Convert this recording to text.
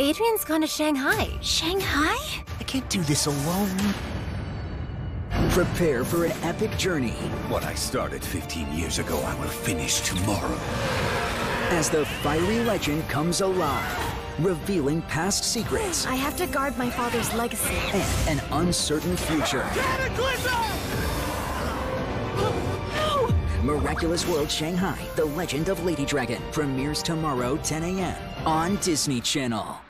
Adrien's gone to Shanghai. Shanghai? I can't do this alone. Prepare for an epic journey What I started 15 years ago, I will finish tomorrow. as the fiery legend comes alive, revealing past secrets I have to guard my father's legacy. and an uncertain future. Miraculous World Shanghai, The Legend of Lady Dragon, premieres tomorrow 10 a.m. on Disney Channel.